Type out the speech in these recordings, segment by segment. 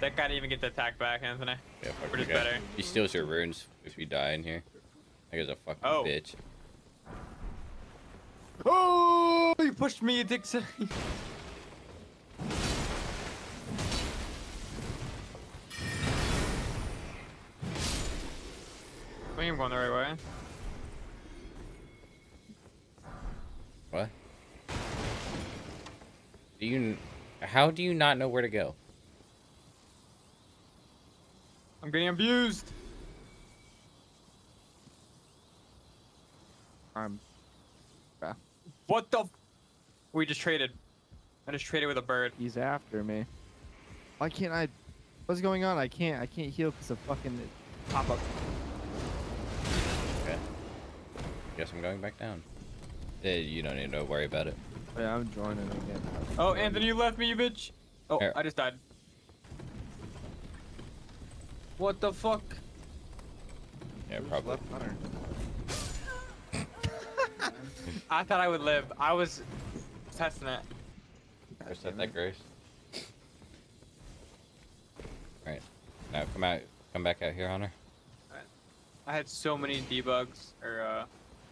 That guy didn't even get the attack back, Anthony. Yeah, fuck We're just guy. better. He steals your runes if you die in here. That guy's a fucking Oh. bitch. Oh, you pushed me, Dixon. I think I'm going the right way. What? Do you? How do you not know where to go? I'm getting abused. I'm. What the? We just traded. I just traded with a bird. He's after me. Why can't I? What's going on? I can't. I can't heal because of fucking pop up. Okay. Guess I'm going back down. Eh, you don't need to worry about it. Yeah, I'm joining again. Oh, Anthony, you left me, you bitch. Oh, Here. I just died. What the fuck? Yeah, Who's probably. Left Hunter. I thought I would live. I was testing it. Where's that, that grace? Alright. Now come out. Come back out here, Hunter. I had so many debugs or uh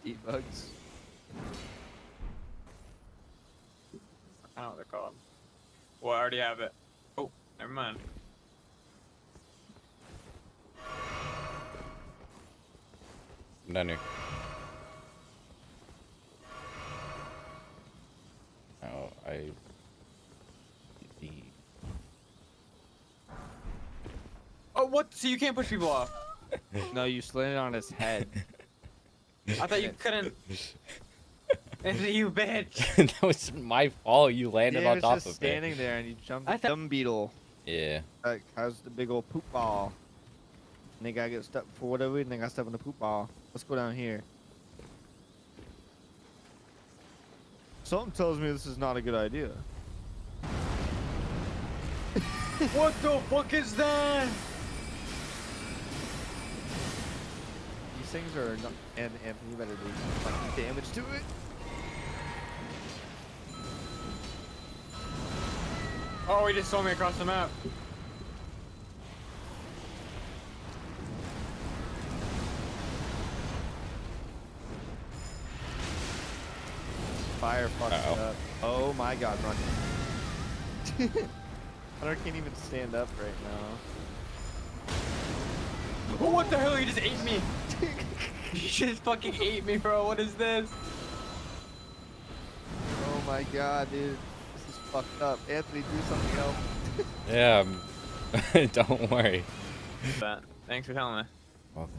Eat bugs. I don't know what they're called. Well, I already have it. Oh, never mind. I'm down here. Oh, I. The. Oh, what? So you can't push people off? No, you slammed on his head. I thought you couldn't. You bitch. that was my fault. You landed yeah, on he was top just of standing me. there and you jumped I the dumb beetle. Yeah. That has the big old poop ball. And they gotta get stuck for whatever reason. They got stuck on the poop ball. Let's go down here. Something tells me this is not a good idea. what the fuck is that? These things are not. And Anthony, you better do some fucking damage to it. Oh, he just saw me across the map. Fire fucked Uh-oh. up. Oh my god, run. Hunter can't even stand up right now. Oh, what the hell? He just ate me. he just fucking ate me, bro. What is this? Oh my god, dude. This is fucked up. Anthony, do something else. Yeah. um, Don't worry. That. Thanks for telling me. Welcome.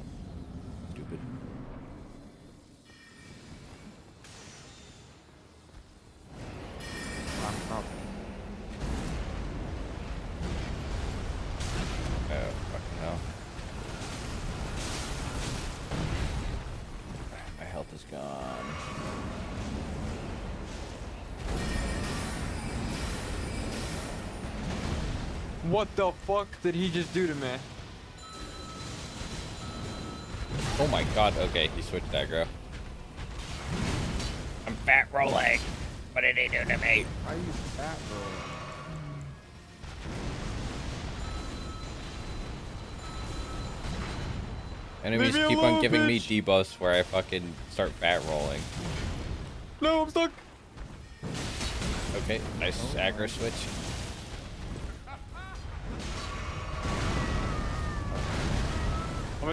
What the fuck did he just do to me? Oh my god, okay, he switched aggro. I'm fat rolling. What did he do to me? Why are you fat, bro? Enemies Leave me keep on alone, giving me debuffs where I fucking start fat rolling. No, I'm stuck. Okay, nice oh. aggro switch.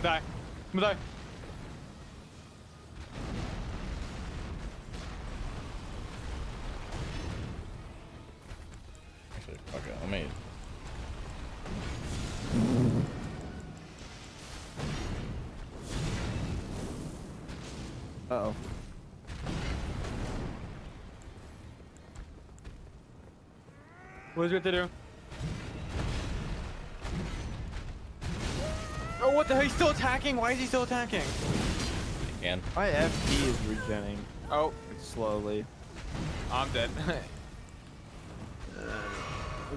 Gonna die. I'm gonna die. Actually, fuck it, let me. Uh oh. What is it to do? What the hell? He's still attacking? Why is he still attacking? Again. My FP is regenning Oh, slowly. I'm dead.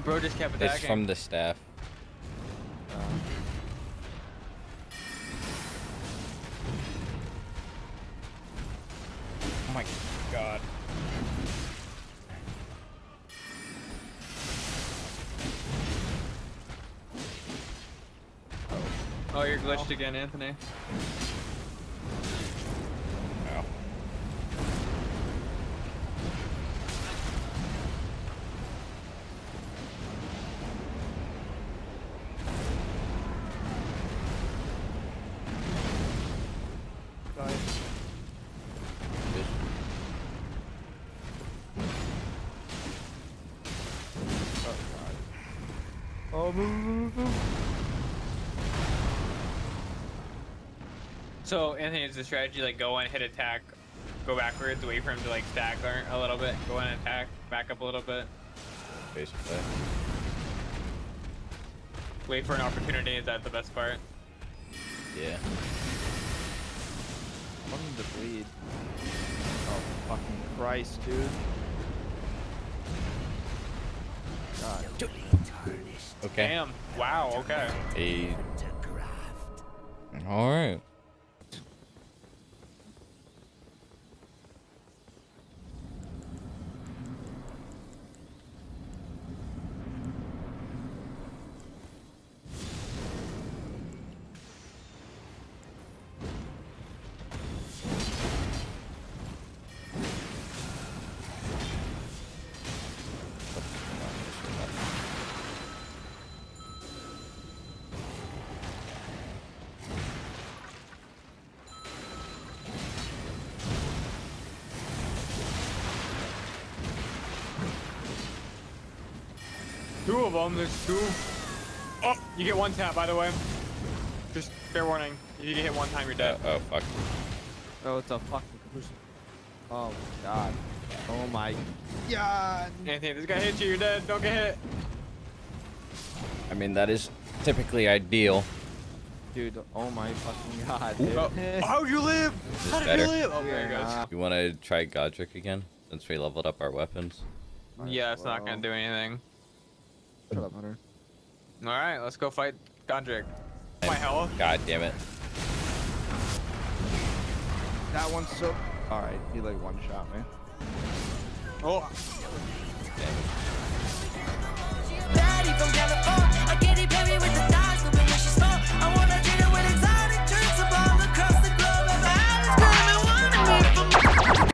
Bro just kept attacking. It's from the staff. Oh my god. Oh, you're glitched again, Anthony. Oh. Oh, move, move, move. So, Anthony, is the strategy like go and hit attack, go backwards, wait for him to like stack a little bit, go in and attack, back up a little bit, Basically. wait for an opportunity? Is that the best part? Yeah. I'm in the bleed. Oh, fucking Christ, dude. God. Okay. Damn. Wow. Okay. A. All Two of them. There's two. Oh, you get one tap, by the way. Just fair warning. If you get hit one time, you're Uh, dead. oh fuck. Oh, it's a fucking caboose. Oh, my God. Oh, my God. Anthony, this guy hits you, you're dead. Don't get hit. I mean that is typically ideal. Dude, oh, my fucking God, Oh, dude. how'd you live? How did better. you live? Oh, there he goes. Yeah. You want to try Godrick again since we leveled up our weapons? Yeah, it's not gonna do anything. Shut up, Hunter. All right, let's go fight Godrick. My health. God damn it. That one's so. All right, he like one shot me. Oh. Daddy.